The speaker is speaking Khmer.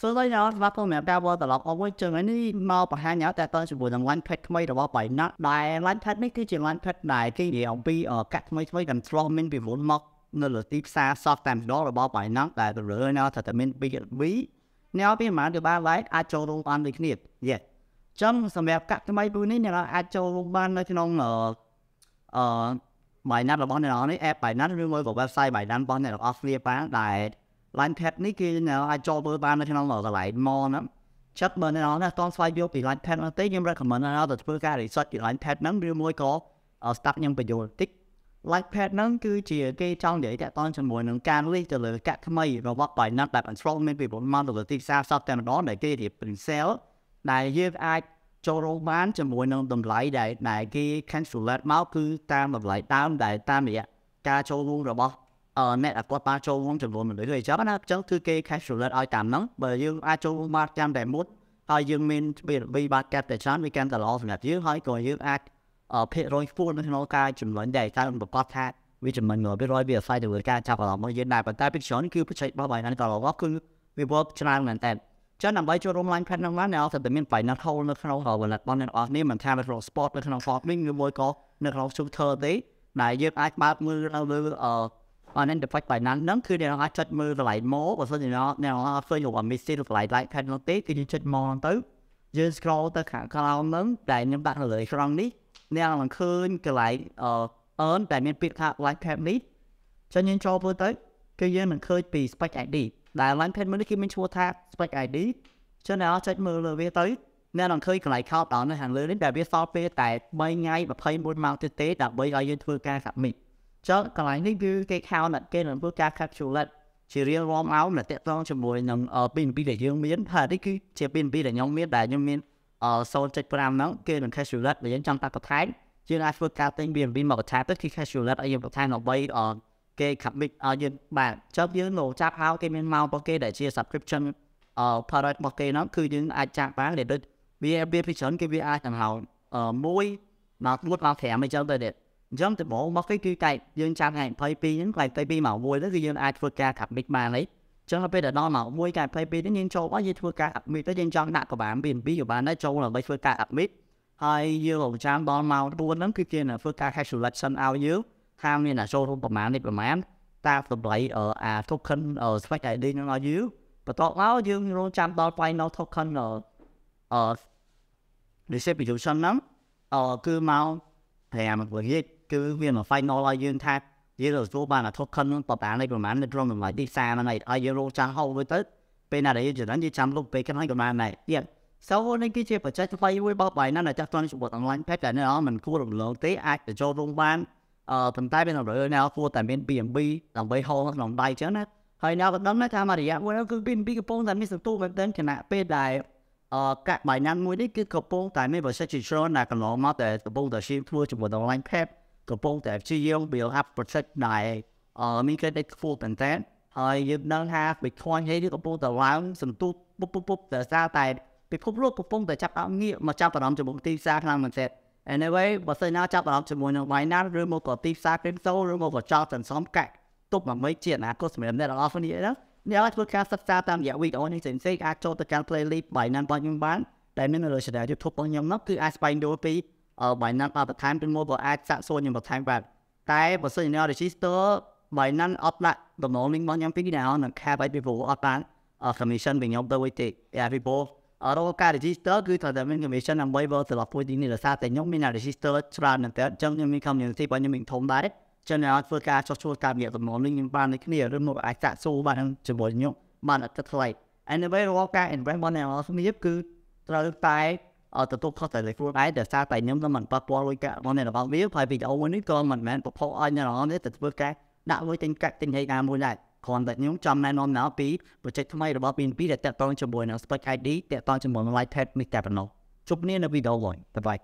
សួស្តីអ្នកស្វាគមន៍សម្រាប់ការវិលត្រឡប់មកវិញចឹងហើយនេះមកបង្ហាញអ្នកតើតើជាមួយនឹង line pad ថ្មីរបស់ Binance ដែល line pad នេះគឺជា line pad ដែលគេនិយាយអំពីកាក់ថ្មីថ្មី control មានពីមុនមកនៅលើទីផ្សារ soft តែម្ដងរបស់ Binance ដែលទៅលើអ្នកថាតែមាន BNB អ្នកពីប្រហែលទៅបាន like អាចចូលរួមបានដូចគ្នាយេចឹងសម្រាប់កាក់ថ្មីមួយនេះអ្នកអាចចូលរួមបាននៅក្នុងអឺ Binance របស់អ្នកនេះ app Binance ឬមួយក៏ website Binance របស់អ្នកទាំងអស់គ្នាបានដែល line pad នេះគឺអាចចូលមើលបាននៅក្នុងកន្លែង mall ហ្នឹងចិត្តបើអ្នកនរណាតង់ស្វែងយល់ពី line pad ហ្នឹងទេខ្ញុំ recommend ឲ្យទៅធ្វើការ research ពី line pad ហ្នឹងឬមួយក៏ start ខ្ញុំបញ្យល់តិច line pad ហ្នឹងគឺជាគេចង់និយាយតាក់ទងជាមួយនឹងការលេខទៅលើកាក់ថ្មីរបស់ Binance ដែល control មានពីមុនមកទៅលើទីផ្សារសតតែម្ដងដែលគេរៀប pre-sale ដែលយើងអាចចូលរួមបានជាមួយនឹងតម្លៃដែលដែលគេ calculate មកគឺតាមតម្លៃដើមដែលតាមរយៈការចូលរួមរបស់ អឺអ្នកគាត់បានចូលរួមចំនួនមនុស្សអញ្ចឹងណាអញ្ចឹងគឺគេ calculate ឲ្យតាមហ្នឹងបើយើងអាចចូលរួមបានចាំតែមុតហើយយើងមានវាបានកាត់តែច្រើនវាកាន់តែល្អសម្រាប់យើងហើយក៏យើងអាចភាគរយខ្ពស់នៅក្នុងការចំណេញដែរតែប្រកាសថាវាចំណេញ100%វាអាស្រ័យទៅលើការចាប់អារម្មណ៍របស់យើងដែរប៉ុន្តែពីច្រើនគឺបច្ចេករបស់បាយណាក៏ល្អគឺវា work ច្រើនមែនតើចឹងដើម្បីចូលរួម line pad ហ្នឹងបានអ្នកអត់តែមាន finance hole នៅក្នុង wallet របស់អ្នកអស់នេះមិនថានៅក្នុង sport នៅក្នុង farming ឬមួយក៏នៅក្នុង shooter ទេដែលយើងអាចបើកមើលនៅលើ អឺអានេះ defect finance ហ្នឹងគឺអ្នកអាចចុចមើលកន្លែង more បើសិនជាអ្នកអត់ឃើញរបស់ missing កន្លែង line pad នោះទេគឺយើងចុច more ហ្នឹងទៅយើង scroll ទៅខាងក្រោមហ្នឹងដែលខ្ញុំដាក់នៅលើអេក្រង់នេះអ្នកនឹងឃើញកន្លែងអឺ earn ដែលមានពាក្យថា line pad នេះចឹងយើងចូលមើលទៅគឺយើងនឹងឃើញពី spec ID ដែល line pad មួយនេះគឺមានឈ្មោះថា spec ID ចឹងអ្នកអាចចុចមើលលើវាទៅអ្នកនឹងឃើញកន្លែង countdown នៅខាងលើនេះដែលវាសល់ពេលតែ3ថ្ងៃ21ម៉ោងទៀតទេដើម្បីឲ្យយើងធ្វើការ submit ចឹងកន្លែងនេះគឺគេ count គេនឹងធ្វើការ calculate ជារៀងរាល់មកដែលតកតងជាមួយនឹង BNB ដែលយើងមានហើយនេះគឺជា BNB ដែលខ្ញុំមានដែលខ្ញុំមាន0.5ហ្នឹងគេនឹង calculate ដែលយើងចង់តាក់បន្ថែមយើងអាចធ្វើការទិញ BNB មកបន្ថែមទៅគេ calculate ឲ្យយើងបន្ថែមដើម្បីគេ commit ឲ្យយើងបានចាប់យើងលោកចាប់ហៅគេមានមករបស់គេដែលជា subscription អឺ product របស់គេហ្នឹងគឺយើងអាចចាក់បានដែលដូចវាវាពីច្រើនគេវាអាចទាំងហៅអឺមួយមកមួយមក5អីចឹងទៅទៀត អញ្ចឹងដំបូងមកគេគឺតែយើងចាំថ្ងៃ22ហ្នឹងថ្ងៃ22មកមួយទៅគឺយើងអាចធ្វើការ commit បានហើយចឹងទៅពេលដល់មកមួយកាយ22នេះយើងចូលមកយើងធ្វើការ admit ទៅយើងចង់ដាក់កបាម BNB ក៏បានដែរចូលដើម្បីធ្វើការ admit ហើយយើងរងចាំដល់មក4ហ្នឹងគឺគេនឹងធ្វើការ calculation ឲ្យយើងថាមានអ្នកចូលរួមប្រមាណនេះប្រមាណតាមតម្លៃអា token spec ID ហ្នឹងឲ្យយើងបន្ទាប់មកយើងរងចាំដល់ final token អឺ distribution ហ្នឹងអឺគឺមក5មួយទៀត គឺវាមក final ឲ្យយើងថាយើងទទួលបានអា token ហ្នឹងប្រហែលនេះប្រហែលនៅក្នុងតម្លៃទីផ្សារហ្នឹងហើយយើងរងចាំហៅទៅទៅពេលណាដែលយើងចំណេញយើងចាំលុបពេលខ្លះក៏បានដែរទៀត so នេះគឺជាបច្ចេកវិទ្យាមួយរបស់បាយណាស់ដែលចាស់តន់ជាមួយ online page ដែលនៅមិនគួររំលងទេអាចទៅចូលរួមបានអឺប៉ុន្តែមានតម្រូវអ្នកគួរតែមាន BNB ដើម្បីហៅក្នុងដៃចឹងណាហើយអ្នកក៏ដឹងដែរថាមករយៈមួយគឺ BNB កំពុងតែមានសន្ទុះមែនទែនខណៈពេលដែលអឺកាក់បាយណាស់មួយនេះគឺកំពុងតែមានបច្ចេកវិទ្យាដែលកន្លងមកតែកំពុងតែឈាមធ្វើជាមួយ online page កំពុងតែព្យាយាម build up project ដែលអឺមាន credit ខ្ពស់មែនតើហើយយើងដឹងថា Bitcoin ហើយកំពុងតែឡើងសន្ទុះពុបពុបពុបតែសារតែពិភពលោកកំពុងតែចាប់អារម្មណ៍ងាកមកចាប់អារម្មណ៍ជាមួយទីផ្សារខ្លាំងមែនទែន Anyway បើសិនណាចាប់អារម្មណ៍ជាមួយនឹង Binance ឬមកក៏ទីផ្សារ crypto ឬមកក៏ចោលសន្សំកាក់ទុកដើម្បីជាអនាគតសម្រាប់អ្នកទាំងអស់គ្នាណាអ្នកអាចធ្វើការសិក្សាតាមរយៈវីដេអូនេះផ្សេងៗអាចចូលទៅកាន់ playlist Binance របស់ខ្ញុំបានដែលមាននៅលើ channel YouTube របស់ខ្ញុំនោះគឺអាចស្វែងយល់ពីអឺ Binance អត់បន្ថែមពីមួយក៏អាចសាកសួរខ្ញុំបន្ថែមបាទតែបើសិនជាអ្នក register Binance អត់ដាក់ដំណង link របស់ខ្ញុំពីណានឹង cap ឲ្យពីព្រោះអត់បាន commission ពីខ្ញុំទៅវិញទេយ៉ាពីព្រោះអរការ register គឺត្រូវតែមាន commission ដើម្បីបើត្រឡប់ពួយទីនេះដោយសារតែខ្ញុំមាន register ច្រើនមែនតើអញ្ចឹងខ្ញុំមាន community របស់ខ្ញុំមានធំដែរចឹងអ្នកធ្វើការចោះជួលការងារដំណងនេះខ្ញុំបានដូចគ្នាឬមកអាចសាកសួរបានជាមួយខ្ញុំបានអត់ថ្លៃ anyway រាល់ការ invest របស់អ្នកគ្នាគឺត្រូវតែ ទទួលខុសត្រូវលើខ្លួនឯងដែលសារតែខ្ញុំនឹងមិនប៉ះពាល់លុយកាក់របស់អ្នករបស់វាហើយវីដេអូនេះក៏មិនមែនប្រផុសឲ្យអ្នកនរនេះទៅធ្វើការដាក់លុយទិញកាក់ទិញហេតុការមួយដែរគ្រាន់តែខ្ញុំចាំណែនាំណៅពី project ថ្មីរបស់ BNB ដែលតាក់ទងជាមួយនឹង Spec ID តាក់ទងជាមួយនឹង Light Pad នេះតែប៉ុណ្ណោះជួបគ្នានៅវីដេអូមួយបាយ